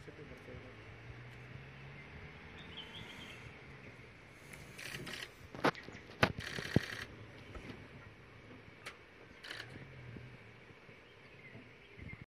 subsidy ಬರ್ತಾಯಿದೆ